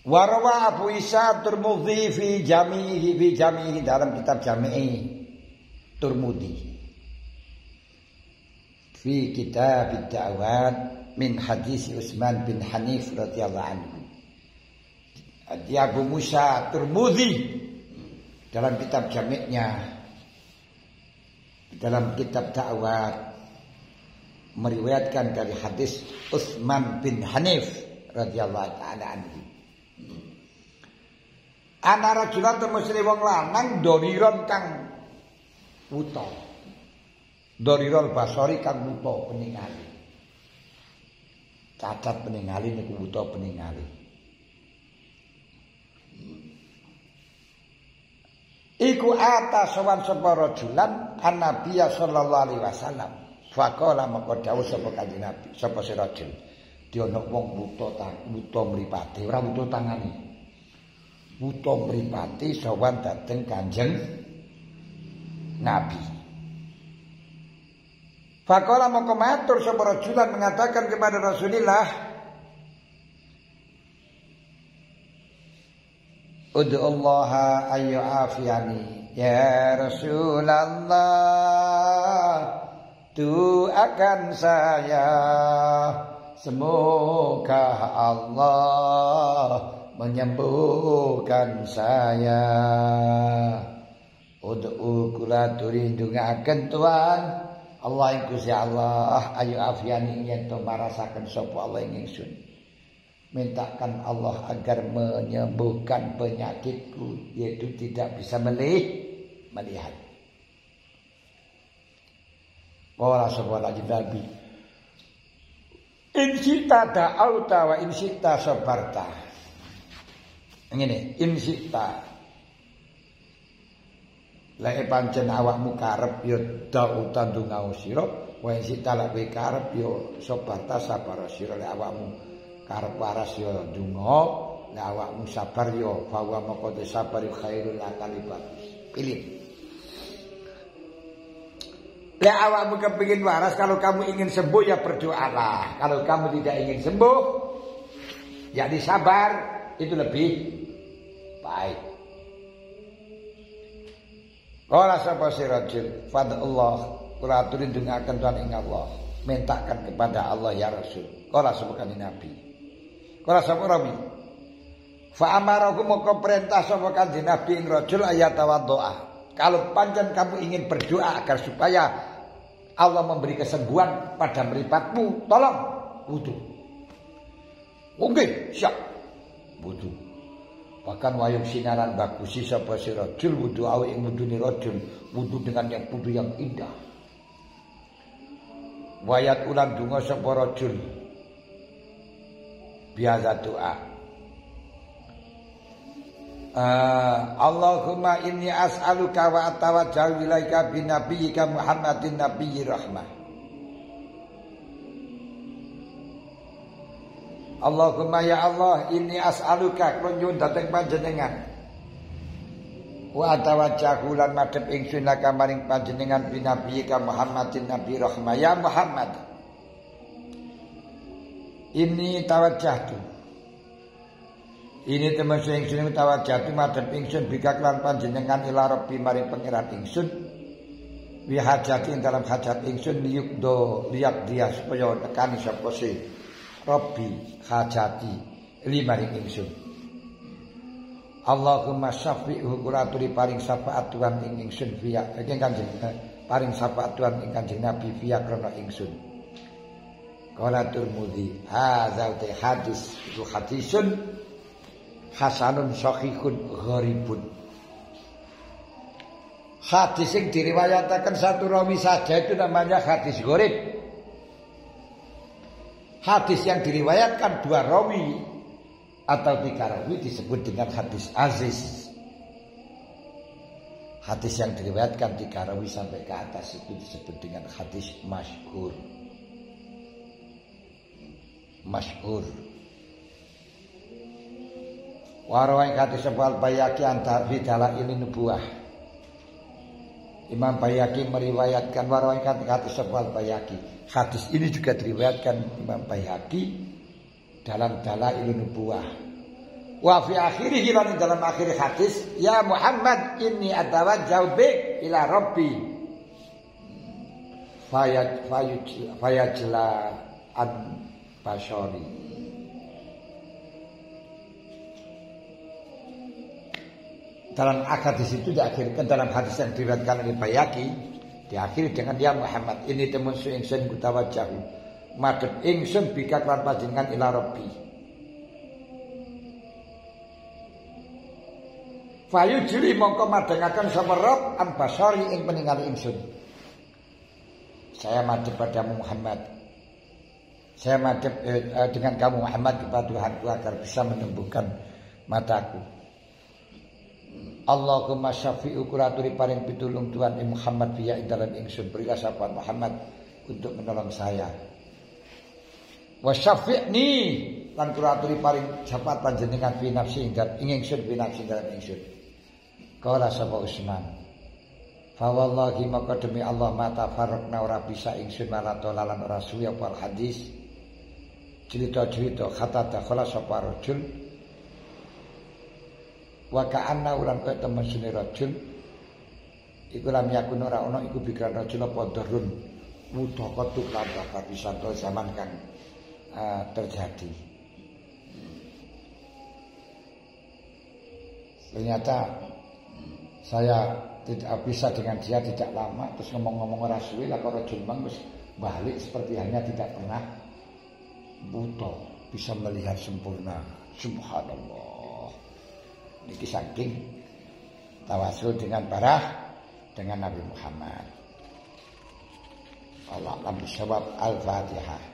Warawa Abu Isa Turmudi fi jami'i fi jami'i dalam kitab Jami'i Turmudi. Fi kitab Da'wat min hadis Utsman bin Hanif radhiyallahu anhu. Dia Abu Musa Turmudi dalam kitab Jami'nya dalam kitab Da'wat meriwayatkan dari hadis Utsman bin Hanif radhiyallahu taala anhu. Ana rajulan temesri wong lanang doriron kang wuta. Dorirol basori kang wuta peningali. Cacat peningali niku wuta peningali. Iku ata sowan sapa rajulan an-nabiy sallallahu alaihi wasallam. Maka dawuh sapa kanjeng Nabi, rajul. Dia ana wong wuta ta, wuta mripate, ora wuta tangane. buta mripati sowan dateng Kanjeng Nabi. Fakola moko matur sapa rajulan mengatakan kepada Rasulullah Udu Allah ayu afiani ya Rasulullah akan saya semoga Allah menyembuhkan saya. Ud'u kula turindungaken Tuhan. Allah yang kusi Allah ayu afiani yen to marasaken sapa Allah ing ingsun. Mintakan Allah agar menyembuhkan penyakitku yaitu tidak bisa melihat. Wala sapa Nabi. In sita da'auta wa in sita sabarta. Ngene, in sita. Lek pancen awakmu karep ya da'u tandungau sira, wa in sita lek kowe karep ya sabata sabar sira lek awakmu karep waras ya donga, lek awakmu sabar ya bahwa moko sabar khairul lakal Pilih. Lek awakmu kepingin waras kalau kamu ingin sembuh ya berdoalah. Kalau kamu tidak ingin sembuh ya disabar itu lebih baik. Kala sapa fad Allah kula aturin dengaken Tuhan ing Allah mintakan kepada Allah ya Rasul. Kala kanjeng Nabi. Kala sapa Rabi. Fa amaraku moko perintah sapa kanjeng Nabi ing rajul ayat doa. Kalau panjang kamu ingin berdoa agar supaya Allah memberi kesembuhan pada meripatmu, tolong wudu. Oke, siap. Wudu. Bahkan wayung sinaran bagus sapa si rajul wudu awe ing wudune rajul wudu dengan yang wudu yang indah. Wayat ulang donga sapa rajul biasa doa. Uh, Allahumma inni as'aluka wa atawajjahu ilaika bi nabiyyika Muhammadin nabiyyi rahmah. Allahumma ya Allah ini as'aluka kula nyuwun dhateng panjenengan. Wa atawajjahu lan madhep ingsun laka maring panjenengan ka Muhammadin nabi rahmah ya Muhammad. Ini tawajjahtu. Ini termasuk ingsun tawajjahtu madhep ingsun bika lan panjenengan ila rabbi maring pangeran ingsun. Wi hajati dalam hajat ingsun liyukdo liyak dia supaya nekani sapa sih Rabbi hajati limaring ingsun. Allahumma syafi'hu kulaturi paring syafaat Tuhan ing ingsun via iki kanjeng eh, paring syafaat Tuhan ing kanjeng Nabi via krana ingsun. Tirmidzi hadza hadis itu hadisun hasanun sahihun gharibun Hadis yang diriwayatkan satu rawi saja itu namanya hadis gharib Hadis yang diriwayatkan dua rawi atau tiga rawi disebut dengan hadis aziz. Hadis yang diriwayatkan tiga rawi sampai ke atas itu disebut dengan hadis masyhur. Masyhur. Warawai hadis sebal bayaki antar bidala ini nubuah. Imam Bayaki meriwayatkan warawai hadis sebal bayaki Hadis ini juga diriwayatkan Imam Baihaqi dalam Dalailun Nubuwah. Wa fi akhirih dalam akhir hadis, ya Muhammad inni atawajjau bi ila rabbi. Fayaj fayajla an basyari. Dalam hadis itu diakhirkan dalam hadis yang diriwayatkan oleh Bayaki diakhiri dengan ya Muhammad ini temun su ingsun kutawajahu madhep ingsun bika lan panjenengan ila rabbi Fayu jiri mongko madengaken sapa Rabb an basari ing peninggal ingsun. Saya madhep padamu Muhammad. Saya madhep eh, dengan kamu Muhammad kepada Tuhanku agar bisa menyembuhkan mataku. Allahumma syafi'u kuraturi paling pitulung Tuhan Muhammad biya dalam ingsun berilah syafaat Muhammad untuk menolong saya. Wa syafi'ni lan kuraturi paling syafaat panjenengan fi nafsi dan ingsun fi nafsi dalam ingsun. Kala sapa Usman. Fa wallahi maka demi Allah mata farokna ora bisa ingsun malato lalan ora suwi hadis. Cerita-cerita kata dakhala sapa rajul. Wa ka'anna ulan kaya temen sune rajul. Iku lam yakun ora ana iku bikan rajul apa darun. Mudhaka tukar bakar bisa zaman kan uh, terjadi. Ternyata saya tidak bisa dengan dia tidak lama terus ngomong-ngomong rasui lah kalau jumbang terus balik seperti hanya tidak pernah buta bisa melihat sempurna subhanallah ini saking tawasul dengan barah dengan Nabi Muhammad. Allah Syawab Al-Fatihah